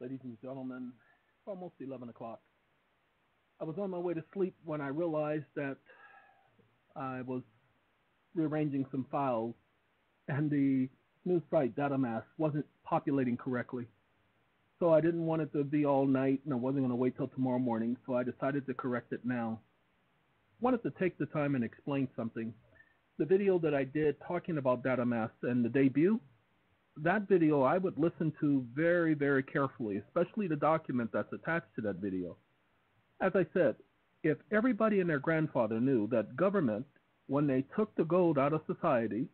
ladies and gentlemen, almost 11 o'clock. I was on my way to sleep when I realized that I was rearranging some files and the news site DataMass wasn't populating correctly. So I didn't want it to be all night and I wasn't going to wait till tomorrow morning, so I decided to correct it now. I Wanted to take the time and explain something. The video that I did talking about DataMass and the debut, that video I would listen to very, very carefully, especially the document that's attached to that video. As I said, if everybody and their grandfather knew that government, when they took the gold out of society,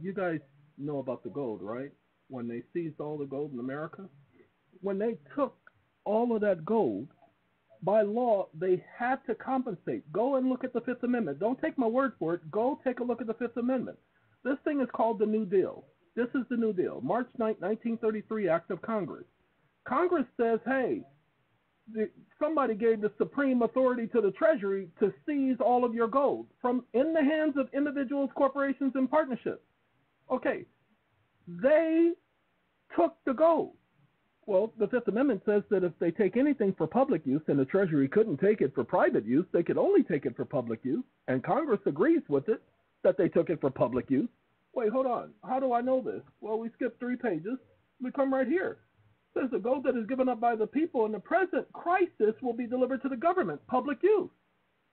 you guys know about the gold, right? When they seized all the gold in America, when they took all of that gold, by law, they had to compensate. Go and look at the Fifth Amendment. Don't take my word for it. Go take a look at the Fifth Amendment. This thing is called the New Deal. This is the New Deal, March 9, 1933 Act of Congress. Congress says, hey, somebody gave the supreme authority to the Treasury to seize all of your gold from in the hands of individuals, corporations, and partnerships. Okay, they took the gold. Well, the Fifth Amendment says that if they take anything for public use and the Treasury couldn't take it for private use, they could only take it for public use, and Congress agrees with it that they took it for public use. Wait, hold on. How do I know this? Well, we skip three pages. We come right here. It says the gold that is given up by the people in the present crisis will be delivered to the government, public use.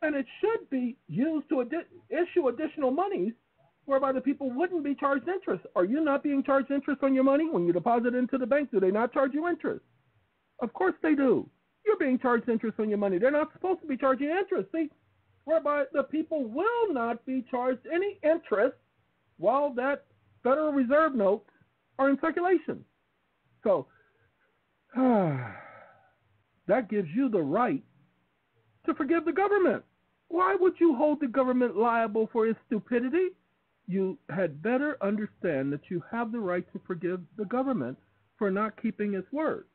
And it should be used to adi- issue additional monies whereby the people wouldn't be charged interest. Are you not being charged interest on your money when you deposit it into the bank? Do they not charge you interest? Of course they do. You're being charged interest on your money. They're not supposed to be charging interest. See, whereby the people will not be charged any interest while that Federal Reserve notes are in circulation. So that gives you the right to forgive the government. Why would you hold the government liable for its stupidity? You had better understand that you have the right to forgive the government for not keeping its word.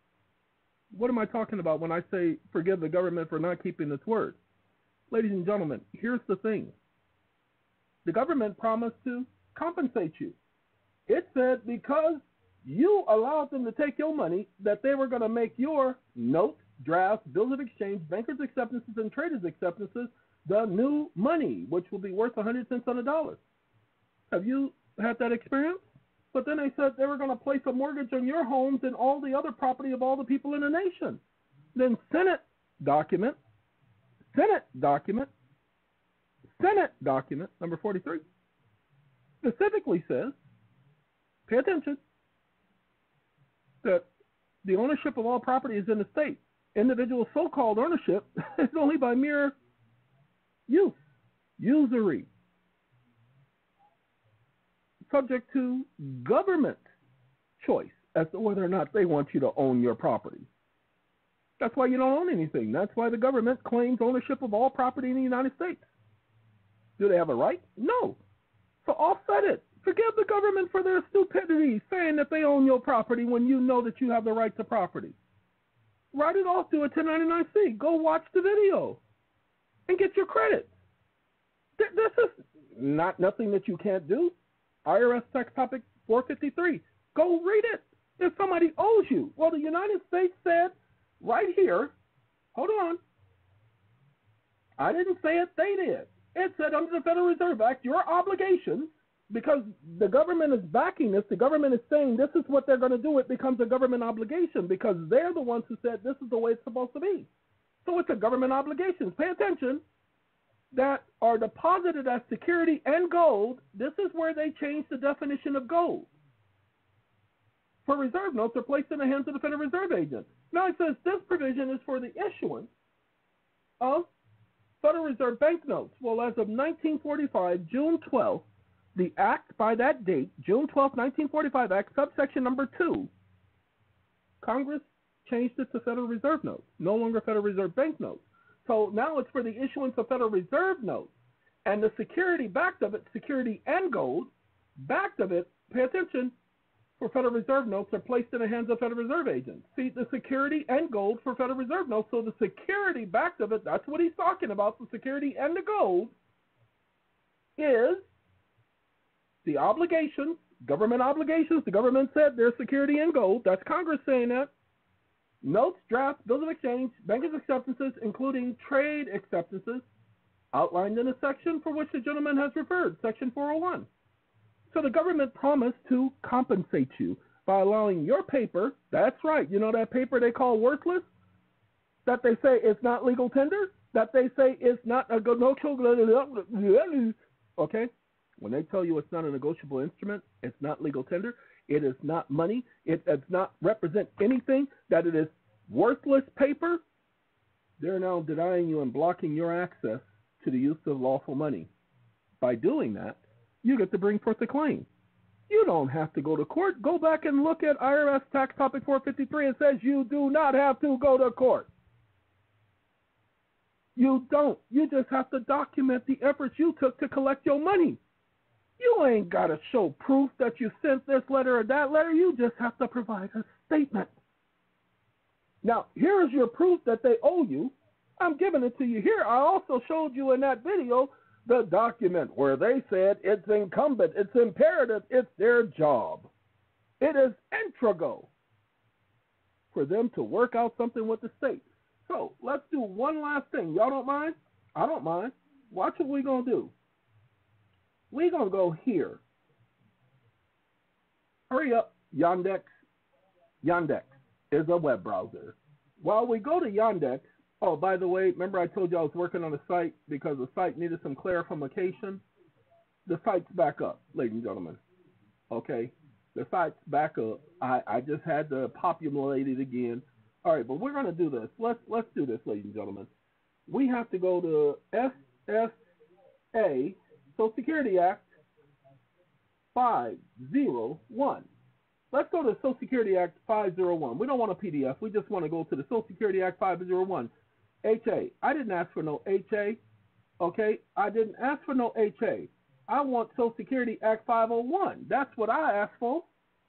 What am I talking about when I say forgive the government for not keeping its word? Ladies and gentlemen, here's the thing the government promised to compensate you. It said because you allowed them to take your money that they were going to make your notes, drafts, bills of exchange, bankers' acceptances, and traders' acceptances the new money, which will be worth 100 cents on a dollar. Have you had that experience? But then they said they were going to place a mortgage on your homes and all the other property of all the people in the nation. Then Senate document, Senate document, Senate document number 43 specifically says, pay attention, that the ownership of all property is in the state. Individual so called ownership is only by mere use, usury, subject to government choice as to whether or not they want you to own your property. That's why you don't own anything. That's why the government claims ownership of all property in the United States. Do they have a right? No. So offset it. Forgive the government for their stupidity, saying that they own your property when you know that you have the right to property. Write it off to a 1099-C. Go watch the video and get your credit. This is not nothing that you can't do. IRS tax topic 453. Go read it. If somebody owes you, well, the United States said right here, hold on. I didn't say it, they did. It said under the Federal Reserve Act, your obligation, because the government is backing this, the government is saying this is what they're going to do, it becomes a government obligation because they're the ones who said this is the way it's supposed to be. So it's a government obligation. Pay attention that are deposited as security and gold, this is where they change the definition of gold. For reserve notes are placed in the hands of the Federal Reserve agent. Now it says this provision is for the issuance of Federal Reserve banknotes. Well, as of 1945, June 12th, the act by that date, June 12, 1945 Act, subsection number 2, Congress changed it to Federal Reserve notes, no longer Federal Reserve banknotes. So now it's for the issuance of Federal Reserve notes. And the security backed of it, security and gold, backed of it, pay attention, for Federal Reserve notes are placed in the hands of Federal Reserve agents. See, the security and gold for Federal Reserve notes, so the security backed of it, that's what he's talking about, the security and the gold, is the obligations, government obligations. The government said there's security and gold. That's Congress saying that. notes, drafts, bills of exchange, bankers' acceptances, including trade acceptances, outlined in a section for which the gentleman has referred, Section 401. So the government promised to compensate you by allowing your paper, that's right, you know that paper they call worthless, that they say is not legal tender, that they say is not a negotiable, okay? When they tell you it's not a negotiable instrument, it's not legal tender, it is not money, it does not represent anything, that it is worthless paper, they're now denying you and blocking your access to the use of lawful money. By doing that, you get to bring forth a claim. You don't have to go to court. Go back and look at IRS Tax Topic 453. It says you do not have to go to court. You don't. You just have to document the efforts you took to collect your money. You ain't got to show proof that you sent this letter or that letter. You just have to provide a statement. Now, here is your proof that they owe you. I'm giving it to you here. I also showed you in that video the document where they said it's incumbent, it's imperative, it's their job. It is integral for them to work out something with the state. So let's do one last thing. Y'all don't mind? I don't mind. Watch what we're going to do. We're going to go here. Hurry up. Yandex. Yandex is a web browser. While we go to Yandex, Oh, by the way, remember I told you I was working on a site because the site needed some clarification? The site's back up, ladies and gentlemen. Okay? The site's back up. I, I just had to populate it again. All right, but we're going to do this. Let's let's do this, ladies and gentlemen. We have to go to SSA, Social Security Act 501. Let's go to Social Security Act 501. We don't want a PDF. We just want to go to the Social Security Act 501. HA. I didn't ask for no HA. Okay? I didn't ask for no HA. I want Social Security Act 501. That's what I asked for.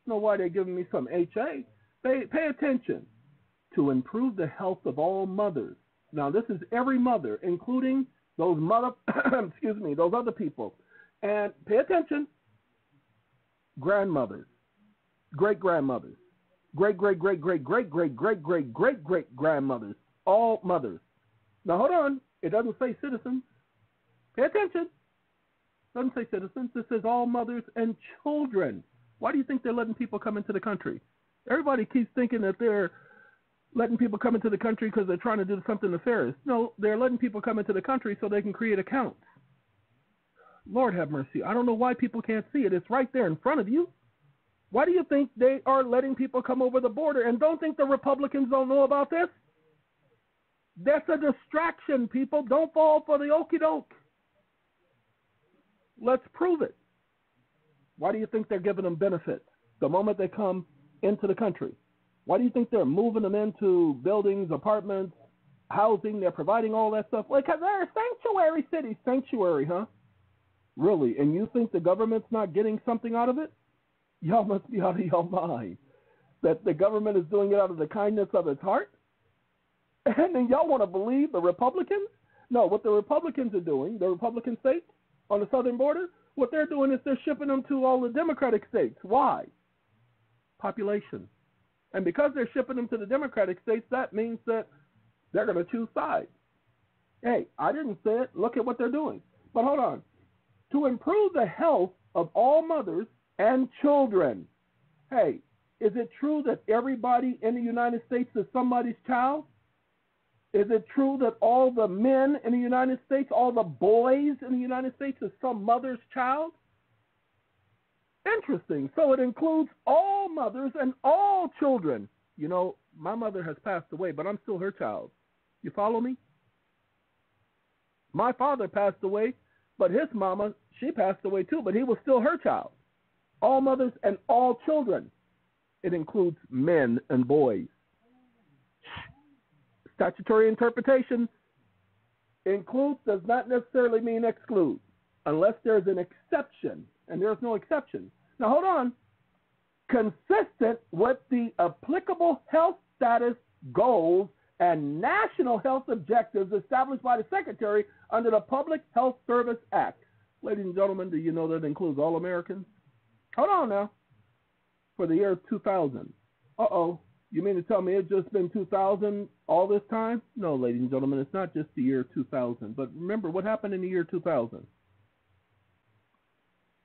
know why they're giving me some HA. Pay, pay attention. To improve the health of all mothers. Now, this is every mother, including those mother, excuse me, those other people. And pay attention. Grandmothers, great grandmothers, great great great great great great great great great great grandmothers, all mothers. Now hold on. It doesn't say citizens. Pay attention. It doesn't say citizens. It says all mothers and children. Why do you think they're letting people come into the country? Everybody keeps thinking that they're letting people come into the country because they're trying to do something nefarious. No, they're letting people come into the country so they can create accounts. Lord have mercy. I don't know why people can't see it. It's right there in front of you. Why do you think they are letting people come over the border? And don't think the Republicans don't know about this. That's a distraction, people. Don't fall for the okey doke. Let's prove it. Why do you think they're giving them benefits the moment they come into the country? Why do you think they're moving them into buildings, apartments, housing? They're providing all that stuff. Like, they're a sanctuary city. Sanctuary, huh? Really? And you think the government's not getting something out of it? Y'all must be out of your mind. That the government is doing it out of the kindness of its heart? And then y'all want to believe the Republicans? No, what the Republicans are doing, the Republican states on the southern border, what they're doing is they're shipping them to all the Democratic states. Why? Population. And because they're shipping them to the Democratic states, that means that they're going to choose sides. Hey, I didn't say it. Look at what they're doing. But hold on. To improve the health of all mothers and children. Hey, is it true that everybody in the United States is somebody's child? Is it true that all the men in the United States, all the boys in the United States, is some mother's child? Interesting. So it includes all mothers and all children. You know, my mother has passed away, but I'm still her child. You follow me? My father passed away, but his mama, she passed away too, but he was still her child. All mothers and all children. It includes men and boys statutory interpretation includes does not necessarily mean exclude unless there's an exception, and there's no exception. Now, hold on. Consistent with the applicable health status goals and national health objectives established by the Secretary under the Public Health Service Act. Ladies and gentlemen, do you know that includes all Americans? Hold on now. For the year 2000. Uh oh. You mean to tell me it's just been 2000 all this time? No, ladies and gentlemen, it's not just the year 2000. But remember, what happened in the year 2000?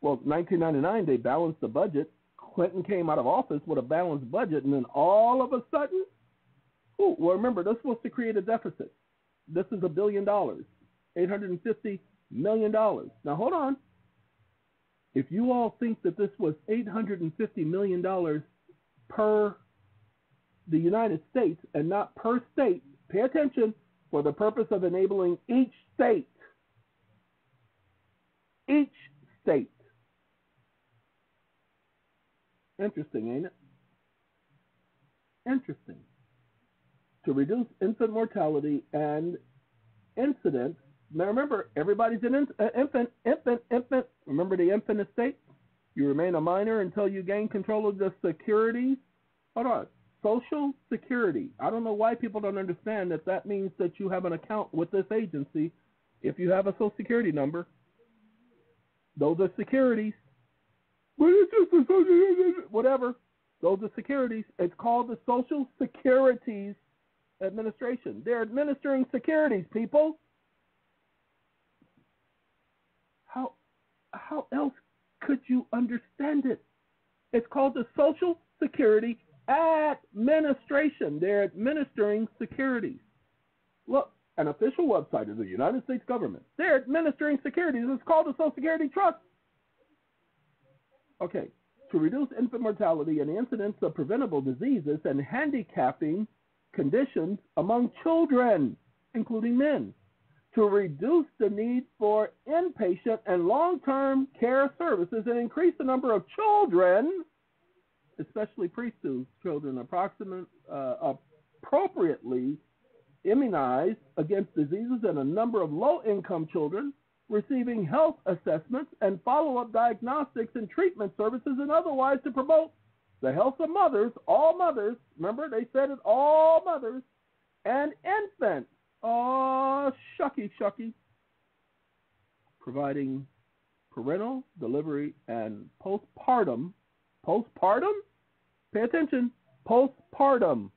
Well, 1999, they balanced the budget. Clinton came out of office with a balanced budget, and then all of a sudden, ooh, well, remember, this was to create a deficit. This is a billion dollars, 850 million dollars. Now, hold on. If you all think that this was 850 million dollars per the United States and not per state, pay attention, for the purpose of enabling each state, each state. Interesting, ain't it? Interesting. To reduce infant mortality and incidence. Now remember, everybody's an uh, infant, infant, infant. Remember the infant estate? You remain a minor until you gain control of the securities. Hold on. Social Security. I don't know why people don't understand that that means that you have an account with this agency if you have a Social Security number. Those are securities. But it's just a social, whatever. Those are securities. It's called the Social Securities Administration. They're administering securities, people. How how else could you understand it? It's called the Social Security administration. They're administering securities. Look, an official website of the United States government. They're administering securities. It's called the Social Security Trust. Okay, to reduce infant mortality and incidence of preventable diseases and handicapping conditions among children, including men. To reduce the need for inpatient and long term care services and increase the number of children especially preschool children, approximate, uh, appropriately immunized against diseases and a number of low income children receiving health assessments and follow up diagnostics and treatment services and otherwise to promote the health of mothers, all mothers, remember they said it, all mothers, and infants. Oh, shucky, shucky. Providing parental delivery and postpartum, postpartum pay attention, postpartum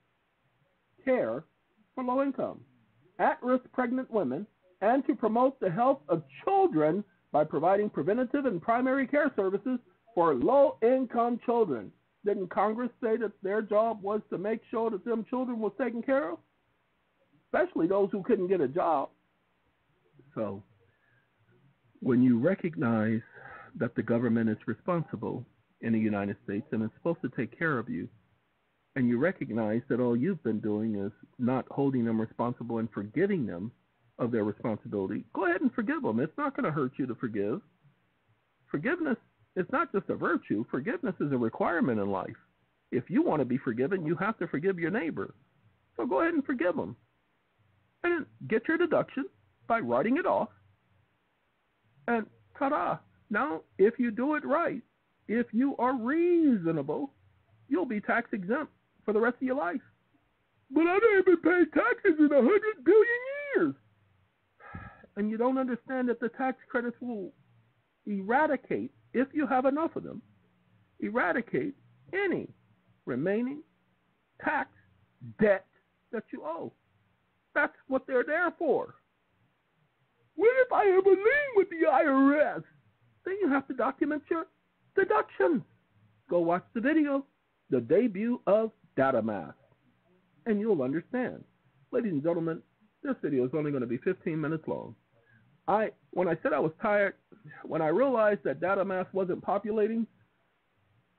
care for low income, at risk pregnant women, and to promote the health of children by providing preventative and primary care services for low income children. Didn't Congress say that their job was to make sure that them children was taken care of? Especially those who couldn't get a job. So, when you recognize that the government is responsible in the United States and is supposed to take care of you, and you recognize that all you've been doing is not holding them responsible and forgiving them of their responsibility, go ahead and forgive them. It's not going to hurt you to forgive. Forgiveness is not just a virtue, forgiveness is a requirement in life. If you want to be forgiven, you have to forgive your neighbor. So go ahead and forgive them. And get your deduction by writing it off. And ta da! Now, if you do it right, if you are reasonable, you'll be tax exempt for the rest of your life. But I haven't been paid taxes in a hundred billion years. And you don't understand that the tax credits will eradicate, if you have enough of them, eradicate any remaining tax debt that you owe. That's what they're there for. What if I a lien with the IRS? Then you have to document your deductions. Go watch the video, the debut of Data DataMath, and you'll understand. Ladies and gentlemen, this video is only going to be 15 minutes long. I when I said I was tired, when I realized that data DataMath wasn't populating,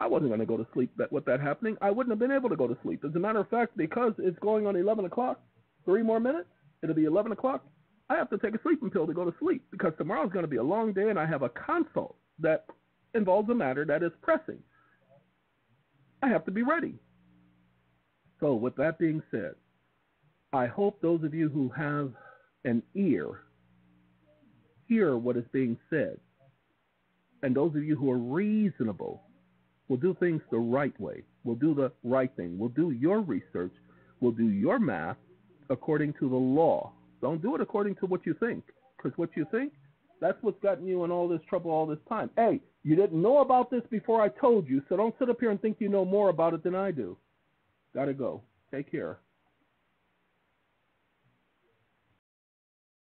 I wasn't going to go to sleep that, with that happening. I wouldn't have been able to go to sleep. As a matter of fact, because it's going on 11 o'clock, three more minutes, it'll be 11 o'clock. I have to take a sleeping pill to go to sleep because tomorrow's going to be a long day and I have a consult that involves a matter that is pressing. I have to be ready. So, with that being said, I hope those of you who have an ear hear what is being said. And those of you who are reasonable will do things the right way, will do the right thing, will do your research, will do your math according to the law. Don't do it according to what you think, because what you think, that's what's gotten you in all this trouble all this time. Hey, you didn't know about this before I told you, so don't sit up here and think you know more about it than I do. Gotta go. Take care.